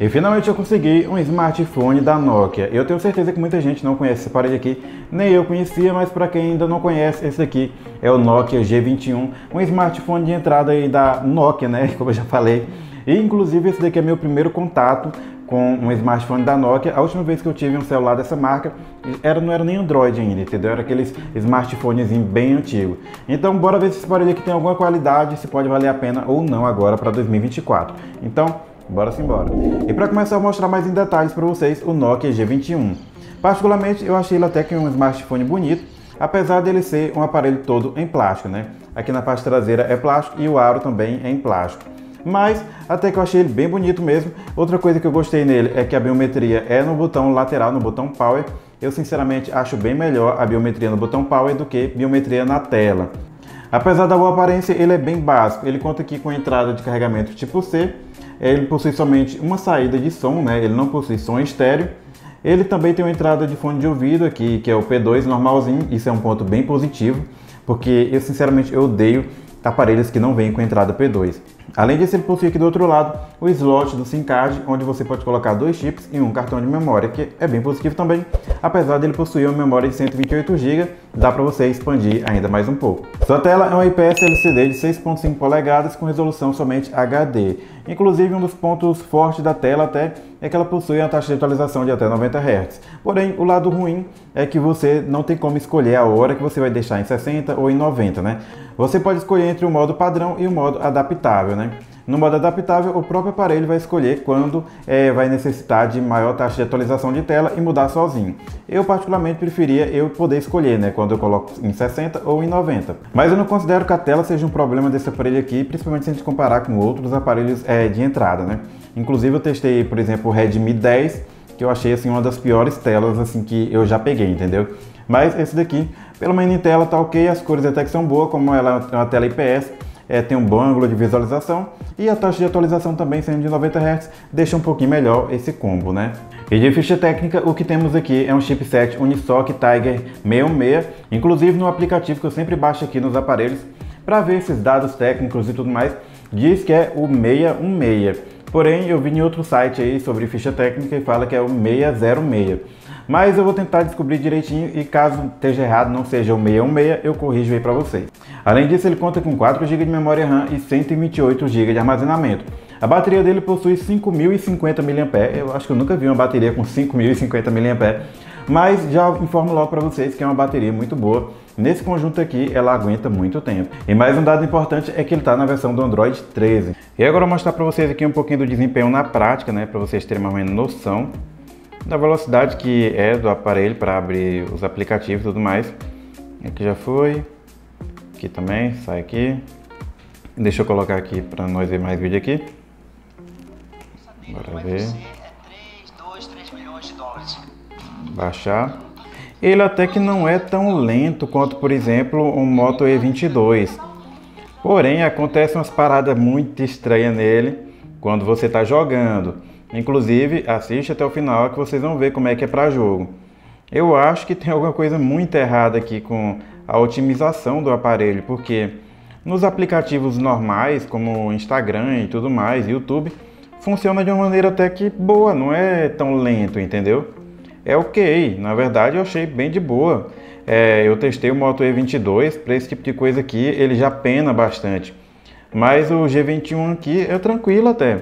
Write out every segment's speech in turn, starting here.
E finalmente eu consegui um smartphone da Nokia. Eu tenho certeza que muita gente não conhece esse aparelho aqui, nem eu conhecia, mas para quem ainda não conhece, esse aqui é o Nokia G21, um smartphone de entrada aí da Nokia, né, como eu já falei. E inclusive esse daqui é meu primeiro contato com um smartphone da Nokia. A última vez que eu tive um celular dessa marca era, não era nem Android ainda, entendeu? Era aqueles smartphones bem antigo. Então bora ver se esse aparelho aqui tem alguma qualidade, se pode valer a pena ou não agora para 2024. Então, bora embora. E para começar a mostrar mais em detalhes para vocês o Nokia G21. Particularmente eu achei ele até que um smartphone bonito, apesar dele ser um aparelho todo em plástico, né? Aqui na parte traseira é plástico e o aro também é em plástico mas até que eu achei ele bem bonito mesmo. Outra coisa que eu gostei nele é que a biometria é no botão lateral, no botão Power. Eu sinceramente acho bem melhor a biometria no botão Power do que biometria na tela. Apesar da boa aparência, ele é bem básico. Ele conta aqui com entrada de carregamento tipo C. Ele possui somente uma saída de som, né? ele não possui som estéreo. Ele também tem uma entrada de fone de ouvido aqui, que é o P2 normalzinho. Isso é um ponto bem positivo, porque eu sinceramente eu odeio aparelhos que não vêm com entrada P2. Além disso, ele possui aqui do outro lado o slot do SIM card, onde você pode colocar dois chips e um cartão de memória, que é bem positivo também, apesar dele possuir uma memória de 128 GB, dá para você expandir ainda mais um pouco. Sua tela é um IPS LCD de 6.5 polegadas com resolução somente HD. Inclusive, um dos pontos fortes da tela até é que ela possui uma taxa de atualização de até 90 Hz. Porém, o lado ruim é que você não tem como escolher a hora que você vai deixar em 60 ou em 90, né? Você pode escolher entre o modo padrão e o modo adaptável, né? No modo adaptável, o próprio aparelho vai escolher quando é, vai necessitar de maior taxa de atualização de tela e mudar sozinho. Eu particularmente preferia eu poder escolher, né, quando eu coloco em 60 ou em 90. Mas eu não considero que a tela seja um problema desse aparelho aqui, principalmente se a gente comparar com outros aparelhos é, de entrada, né? Inclusive eu testei, por exemplo, o Redmi 10, que eu achei assim uma das piores telas assim que eu já peguei, entendeu? Mas esse daqui, pelo menos em tela tá ok, as cores até que são boas, como ela é uma tela IPS, é, tem um bom ângulo de visualização e a taxa de atualização também sendo de 90 Hz deixa um pouquinho melhor esse combo, né? E de ficha técnica, o que temos aqui é um chipset Unisoc Tiger 616, inclusive no aplicativo que eu sempre baixo aqui nos aparelhos para ver esses dados técnicos e tudo mais, diz que é o 616. Porém, eu vi em outro site aí sobre ficha técnica e fala que é o 606. Mas eu vou tentar descobrir direitinho e caso esteja errado, não seja o 616, eu corrijo aí para vocês. Além disso, ele conta com 4 GB de memória RAM e 128 GB de armazenamento. A bateria dele possui 5.050 mAh. Eu acho que eu nunca vi uma bateria com 5.050 mAh, mas já informo logo para vocês que é uma bateria muito boa. Nesse conjunto aqui, ela aguenta muito tempo. E mais um dado importante é que ele está na versão do Android 13. E agora eu vou mostrar para vocês aqui um pouquinho do desempenho na prática, né, para vocês terem uma noção da velocidade que é do aparelho para abrir os aplicativos e tudo mais. Aqui já foi, aqui também, sai aqui. Deixa eu colocar aqui para nós ver mais vídeo aqui. Bora ver. Baixar. Ele até que não é tão lento quanto, por exemplo, um Moto E22. Porém, acontecem umas paradas muito estranhas nele quando você está jogando. Inclusive, assiste até o final que vocês vão ver como é que é para jogo. Eu acho que tem alguma coisa muito errada aqui com a otimização do aparelho, porque nos aplicativos normais, como Instagram e tudo mais, YouTube, funciona de uma maneira até que boa, não é tão lento, entendeu? É ok, na verdade eu achei bem de boa. É, eu testei o Moto E22, para esse tipo de coisa aqui ele já pena bastante. Mas o G21 aqui é tranquilo até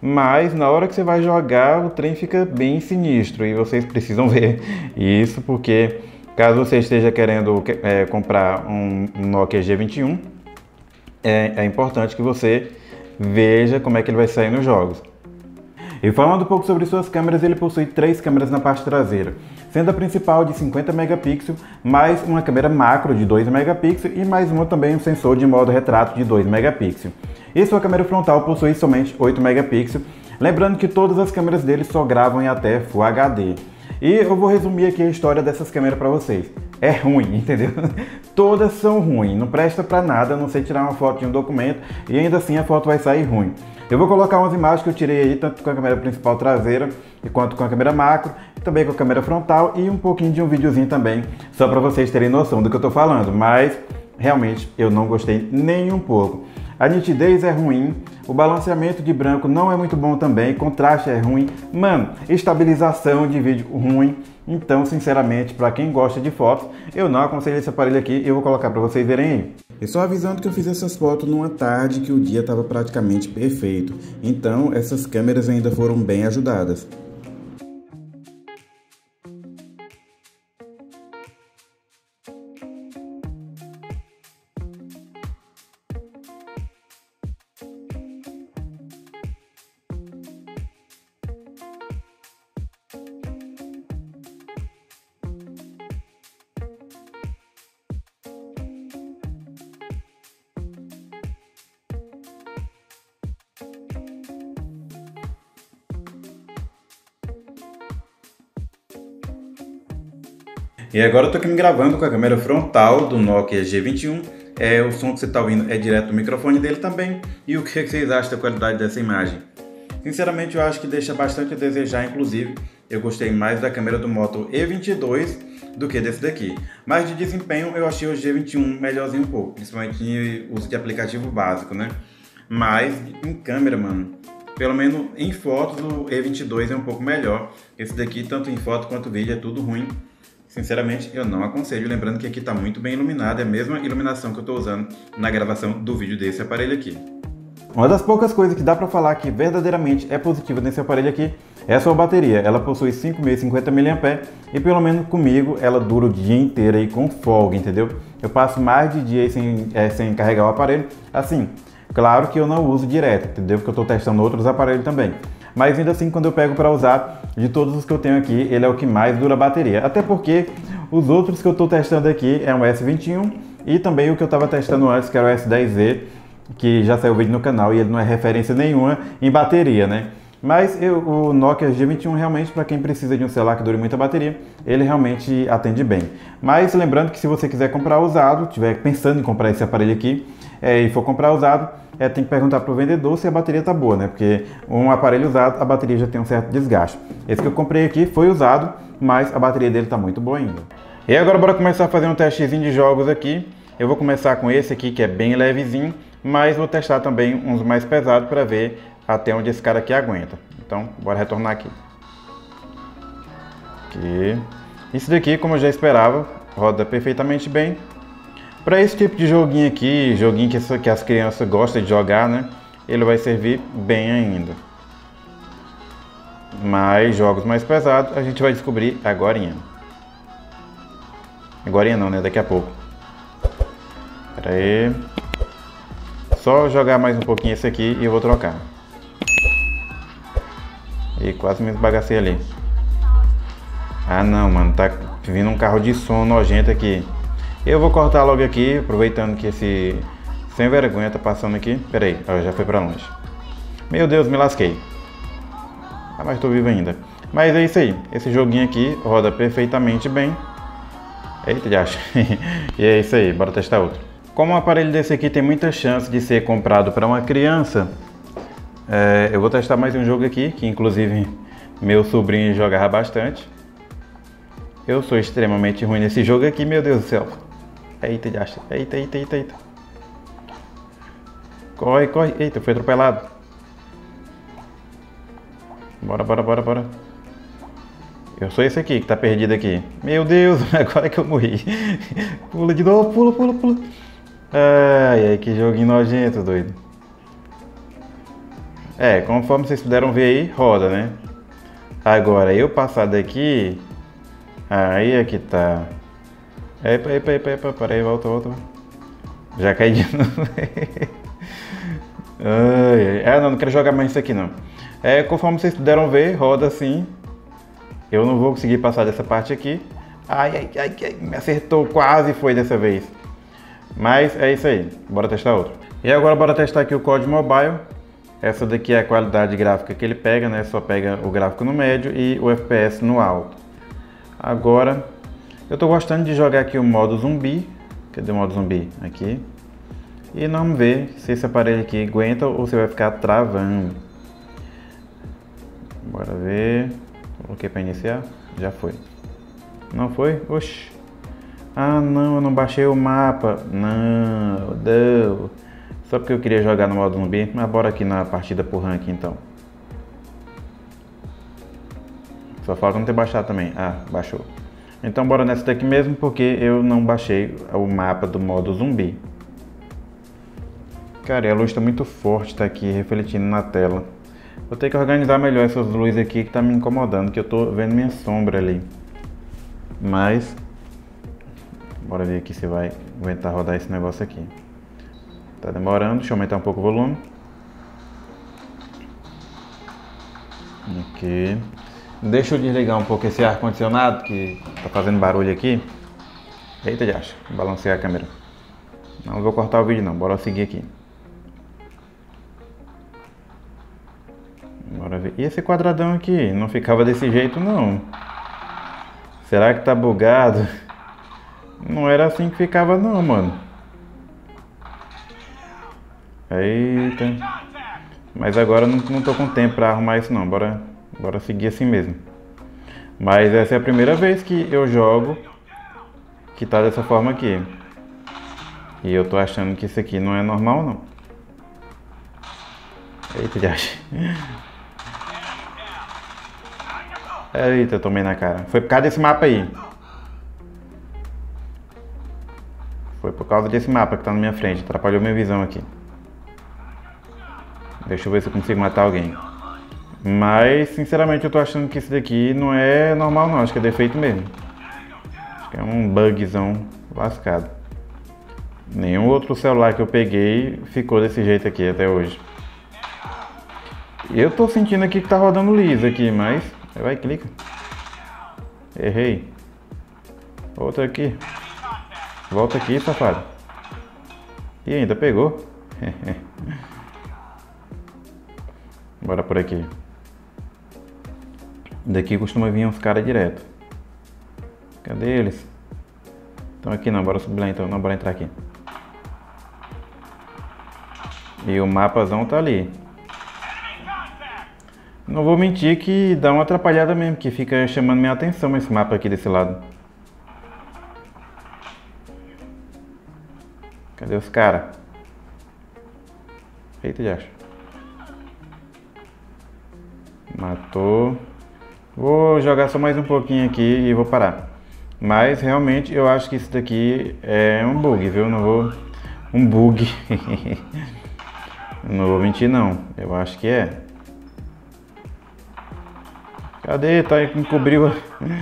mas na hora que você vai jogar o trem fica bem sinistro e vocês precisam ver isso porque caso você esteja querendo é, comprar um Nokia G21 é, é importante que você veja como é que ele vai sair nos jogos. E falando um pouco sobre suas câmeras, ele possui três câmeras na parte traseira, sendo a principal de 50 megapixels, mais uma câmera macro de 2 megapixels e mais uma também um sensor de modo retrato de 2 megapixels. E sua câmera frontal possui somente 8 megapixels, lembrando que todas as câmeras dele só gravam em até Full HD. E eu vou resumir aqui a história dessas câmeras para vocês. É ruim, entendeu? Todas são ruins, não presta para nada, a não sei tirar uma foto de um documento e ainda assim a foto vai sair ruim. Eu vou colocar umas imagens que eu tirei aí, tanto com a câmera principal traseira, quanto com a câmera macro, também com a câmera frontal e um pouquinho de um videozinho também, só para vocês terem noção do que eu estou falando. Mas realmente eu não gostei nem um pouco. A nitidez é ruim, O balanceamento de branco não é muito bom também, contraste é ruim. Mano, estabilização de vídeo ruim. Então, sinceramente, para quem gosta de fotos, eu não aconselho esse aparelho aqui. Eu vou colocar para vocês verem aí. E só avisando que eu fiz essas fotos numa tarde que o dia estava praticamente perfeito. Então, essas câmeras ainda foram bem ajudadas. E agora eu tô aqui me gravando com a câmera frontal do Nokia G21. É, o som que você está ouvindo é direto do microfone dele também. E o que vocês acham da qualidade dessa imagem? Sinceramente, eu acho que deixa bastante a desejar, inclusive. Eu gostei mais da câmera do Moto E22 do que desse daqui. Mas de desempenho, eu achei o G21 melhorzinho um pouco, principalmente em uso de aplicativo básico, né? Mas em câmera, mano, pelo menos em fotos o E22 é um pouco melhor. Esse daqui, tanto em foto quanto vídeo, é tudo ruim. Sinceramente, eu não aconselho, lembrando que aqui está muito bem iluminado, é a mesma iluminação que eu estou usando na gravação do vídeo desse aparelho aqui. Uma das poucas coisas que dá para falar que verdadeiramente é positiva nesse aparelho aqui é a sua bateria. Ela possui 5.050 mAh e pelo menos comigo ela dura o dia inteiro aí com folga, entendeu? Eu passo mais de dia sem, é, sem carregar o aparelho. Assim, claro que eu não uso direto, entendeu? Porque eu estou testando outros aparelhos também mas ainda assim quando eu pego para usar, de todos os que eu tenho aqui, ele é o que mais dura a bateria. Até porque os outros que eu estou testando aqui é um S21 e também o que eu estava testando antes, que era o S10Z, que já saiu vídeo no canal e ele não é referência nenhuma em bateria, né? Mas eu, o Nokia G21 realmente, para quem precisa de um celular que dure muita bateria, ele realmente atende bem. Mas lembrando que se você quiser comprar usado, estiver pensando em comprar esse aparelho aqui é, e for comprar usado, é, tem que perguntar para o vendedor se a bateria está boa, né? Porque um aparelho usado, a bateria já tem um certo desgaste. Esse que eu comprei aqui foi usado, mas a bateria dele está muito boa ainda. E agora bora começar a fazer um testezinho de jogos aqui. Eu vou começar com esse aqui que é bem levezinho, mas vou testar também uns mais pesados para ver até onde esse cara aqui aguenta. Então, bora retornar aqui. aqui. Isso daqui, como eu já esperava, roda perfeitamente bem. Para esse tipo de joguinho aqui, joguinho que, que as crianças gostam de jogar, né? Ele vai servir bem ainda. Mas jogos mais pesados a gente vai descobrir agora. Agora não, né? Daqui a pouco. Pera aí. Só jogar mais um pouquinho esse aqui e eu vou trocar. E quase me esbagacei ali. Ah não, mano. Tá vindo um carro de som nojento aqui. Eu vou cortar logo aqui, aproveitando que esse sem vergonha tá passando aqui. Pera aí, ó, já foi pra longe. Meu Deus, me lasquei. Ah, mas tô vivo ainda. Mas é isso aí. Esse joguinho aqui roda perfeitamente bem. Eita, já acho. e é isso aí, bora testar outro. Como um aparelho desse aqui tem muita chance de ser comprado para uma criança, é, eu vou testar mais um jogo aqui, que inclusive meu sobrinho jogava bastante. Eu sou extremamente ruim nesse jogo aqui, meu Deus do céu. Eita, acha. Eita, eita, eita, eita. Corre, corre. Eita, foi atropelado. Bora, bora, bora, bora. Eu sou esse aqui que tá perdido aqui. Meu Deus, agora que eu morri. pula de novo, pula, pula, pula. Ai, ai, que joguinho nojento, doido. É, conforme vocês puderam ver aí, roda, né? Agora, eu passar daqui... Aí é que tá... Epa, epa, epa, epa, peraí, volta, volta. Já caí de novo. ai, ai. Ah, não, não quero jogar mais isso aqui não. É, conforme vocês puderam ver, roda assim. Eu não vou conseguir passar dessa parte aqui. Ai, ai, ai, ai, me acertou, quase foi dessa vez. Mas é isso aí, bora testar outro. E agora bora testar aqui o código mobile. Essa daqui é a qualidade gráfica que ele pega, né? Só pega o gráfico no médio e o FPS no alto. Agora eu estou gostando de jogar aqui o modo zumbi. Cadê o modo zumbi? Aqui. E vamos ver se esse aparelho aqui aguenta ou se vai ficar travando. Bora ver. Coloquei para iniciar. Já foi. Não foi? Oxi. Ah, não, eu não baixei o mapa. Não, deu. Só porque eu queria jogar no modo zumbi, mas bora aqui na partida por rank então. Só falta não ter baixado também. Ah, baixou. Então bora nessa daqui mesmo, porque eu não baixei o mapa do modo zumbi. Cara, a luz está muito forte, tá aqui refletindo na tela. Vou ter que organizar melhor essas luzes aqui que tá me incomodando, que eu tô vendo minha sombra ali. Mas, bora ver aqui se vai aguentar rodar esse negócio aqui. Tá demorando, deixa eu aumentar um pouco o volume. Aqui. Deixa eu desligar um pouco esse ar-condicionado que tá fazendo barulho aqui. Eita, já acho. Balancei a câmera. Não vou cortar o vídeo não, bora seguir aqui. Bora ver. E esse quadradão aqui? Não ficava desse jeito não. Será que tá bugado? Não era assim que ficava não, mano. Eita. Mas agora não, não tô com tempo pra arrumar isso não. Bora, bora seguir assim mesmo. Mas essa é a primeira vez que eu jogo que tá dessa forma aqui. E eu tô achando que isso aqui não é normal não. Eita, já. Eita, tomei na cara. Foi por causa desse mapa aí. Foi por causa desse mapa que tá na minha frente. Atrapalhou minha visão aqui. Deixa eu ver se eu consigo matar alguém. Mas, sinceramente, eu tô achando que esse daqui não é normal não. Acho que é defeito mesmo. Acho que é um bugzão lascado. Nenhum outro celular que eu peguei ficou desse jeito aqui até hoje. Eu tô sentindo aqui que tá rodando liso aqui, mas... Vai, clica. Errei. Outra aqui. Volta aqui, safado. E ainda pegou. Bora por aqui. Daqui costuma vir uns caras direto. Cadê eles? Estão aqui não, bora subir lá então, não, bora entrar aqui. E o mapazão tá ali. Não vou mentir que dá uma atrapalhada mesmo, que fica chamando minha atenção esse mapa aqui desse lado. Cadê os caras? Eita, já acho. Matou. Vou jogar só mais um pouquinho aqui e vou parar. Mas realmente eu acho que isso daqui é um bug, viu? Não vou. Um bug. não vou mentir não. Eu acho que é. Cadê? Tá encobriu.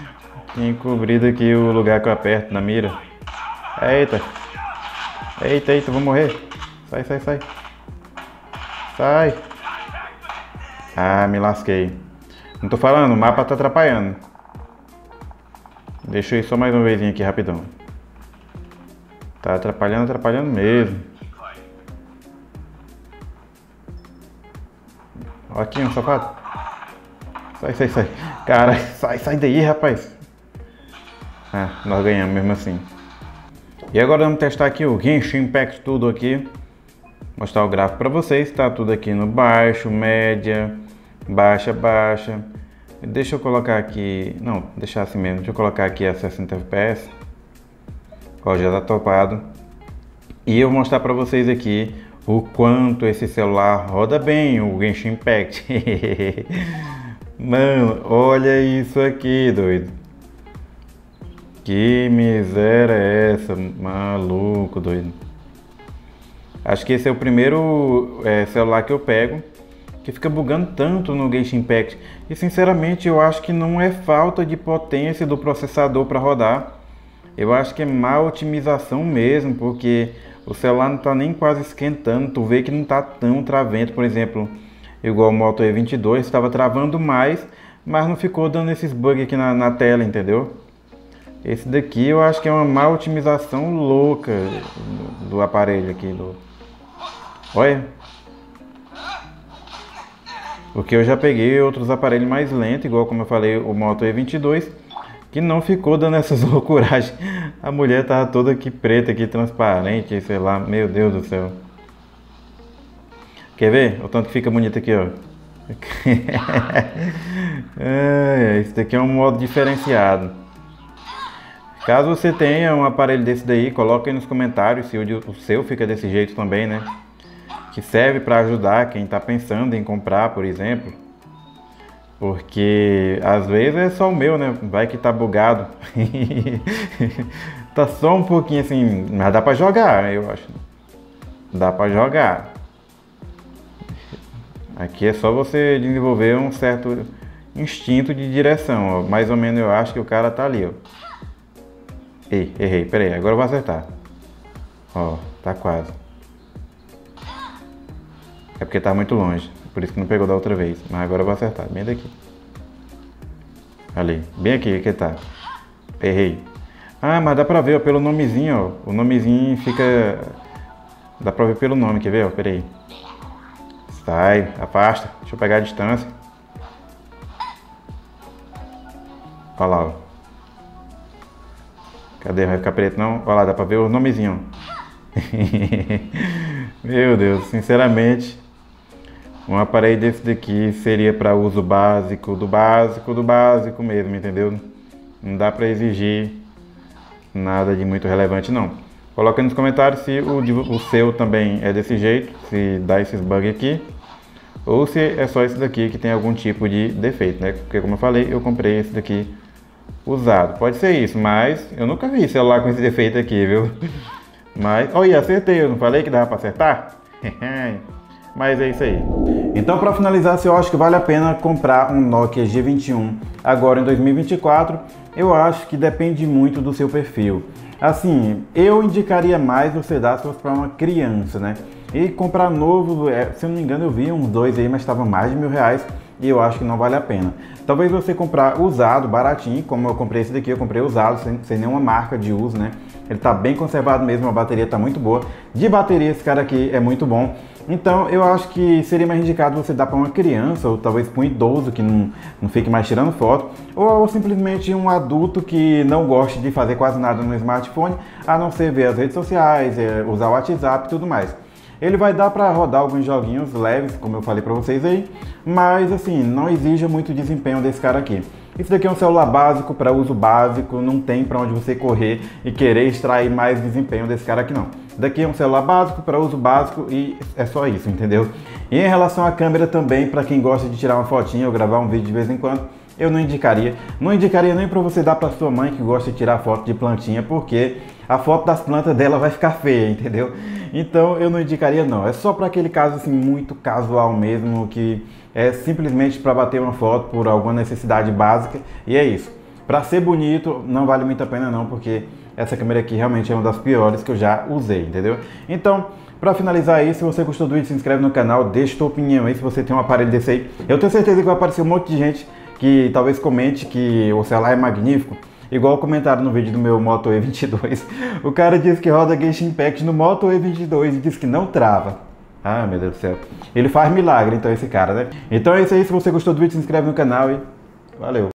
Encobrido aqui o lugar que eu aperto na mira. Eita. Eita, eita, vou morrer. Sai, sai, sai. Sai. Ah, me lasquei. Não tô falando, o mapa tá atrapalhando. Deixa eu ir só mais uma vez aqui rapidão. Tá atrapalhando, atrapalhando mesmo. Aqui, um sapato. Sai, sai, sai. Cara, sai, sai daí, rapaz. Ah, nós ganhamos mesmo assim. E agora vamos testar aqui o Genshin Impact tudo aqui. Mostrar o gráfico para vocês. Tá tudo aqui no baixo, média, baixa, baixa. Deixa eu colocar aqui, não, deixar assim mesmo, deixa eu colocar aqui a 60 fps. Ó, já tá topado. E eu vou mostrar para vocês aqui o quanto esse celular roda bem o Genshin Impact. Mano, olha isso aqui, doido. Que miséria é essa? Maluco, doido. Acho que esse é o primeiro é, celular que eu pego que fica bugando tanto no Genshin Impact. E sinceramente eu acho que não é falta de potência do processador para rodar. Eu acho que é má otimização mesmo, porque o celular não está nem quase esquentando. Tu vê que não está tão travando, por exemplo, igual o Moto E22, estava travando mais, mas não ficou dando esses bugs aqui na, na tela, entendeu? Esse daqui eu acho que é uma má otimização louca do, aparelho aqui. Do... Olha, porque eu já peguei outros aparelhos mais lentos, igual como eu falei, o Moto E22, que não ficou dando essas loucuragens. A mulher tava toda aqui preta, aqui transparente, sei lá, meu Deus do céu. Quer ver? O tanto que fica bonito aqui, ó. é, esse daqui é um modo diferenciado. Caso você tenha um aparelho desse daí, coloque aí nos comentários se o seu fica desse jeito também, né? Que serve para ajudar quem está pensando em comprar, por exemplo. Porque às vezes é só o meu, né? Vai que tá bugado. tá só um pouquinho assim, mas dá para jogar, eu acho. Dá para jogar. Aqui é só você desenvolver um certo instinto de direção, ó. Mais ou menos eu acho que o cara tá ali, ó. Ei, errei, peraí, agora eu vou acertar. Ó, tá quase. É porque tá muito longe. Por isso que não pegou da outra vez. Mas agora eu vou acertar. Bem daqui. Ali. Bem aqui que tá. Errei. Ah, mas dá pra ver ó, pelo nomezinho, ó. O nomezinho fica... Dá pra ver pelo nome, quer ver? Ó, peraí. Sai, afasta. Deixa eu pegar a distância. Olha lá, ó. Cadê? Vai ficar preto não? Olha lá, dá pra ver o nomezinho. Meu Deus, sinceramente, um aparelho desse daqui seria para uso básico, do básico, do básico mesmo, entendeu? Não dá para exigir nada de muito relevante não. Coloca nos comentários se o, o seu também é desse jeito, se dá esses bugs aqui, ou se é só esse daqui que tem algum tipo de defeito, né? Porque como eu falei, eu comprei esse daqui usado. Pode ser isso, mas eu nunca vi celular com esse defeito aqui, viu? Mas, olha, acertei, eu não falei que dava para acertar? Mas é isso aí. Então, para finalizar, se eu acho que vale a pena comprar um Nokia G21 agora em 2024, eu acho que depende muito do seu perfil. Assim, eu indicaria mais você dar fosse para uma criança, né? E comprar novo, é, se eu não me engano, eu vi uns dois aí, mas estava mais de mil reais e eu acho que não vale a pena. Talvez você comprar usado, baratinho, como eu comprei esse daqui, eu comprei usado, sem, sem nenhuma marca de uso, né? Ele está bem conservado mesmo, a bateria está muito boa. De bateria, esse cara aqui é muito bom. Então, eu acho que seria mais indicado você dar para uma criança, ou talvez para um idoso que não, não fique mais tirando foto, ou simplesmente um adulto que não goste de fazer quase nada no smartphone, a não ser ver as redes sociais, é, usar o WhatsApp e tudo mais. Ele vai dar para rodar alguns joguinhos leves, como eu falei para vocês aí, mas assim, não exija muito desempenho desse cara aqui. Isso daqui é um celular básico para uso básico, não tem para onde você correr e querer extrair mais desempenho desse cara aqui não. Isso daqui é um celular básico para uso básico e é só isso, entendeu? E em relação à câmera também, para quem gosta de tirar uma fotinha ou gravar um vídeo de vez em quando, eu não indicaria. Não indicaria nem para você dar para sua mãe que gosta de tirar foto de plantinha, porque a foto das plantas dela vai ficar feia, entendeu? Então eu não indicaria não. É só para aquele caso assim muito casual mesmo, que é simplesmente para bater uma foto por alguma necessidade básica e é isso. Para ser bonito não vale muito a pena não, porque essa câmera aqui realmente é uma das piores que eu já usei, entendeu? Então, para finalizar aí, se você gostou do vídeo, se inscreve no canal, deixa tua opinião aí se você tem um aparelho desse aí. Eu tenho certeza que vai aparecer um monte de gente que talvez comente que o celular é magnífico. Igual comentaram no vídeo do meu Moto E22. O cara disse que roda Genshin Impact no Moto E22 e disse que não trava. Ah, meu Deus do céu. Ele faz milagre, então, esse cara, né? Então é isso aí. Se você gostou do vídeo, se inscreve no canal e valeu.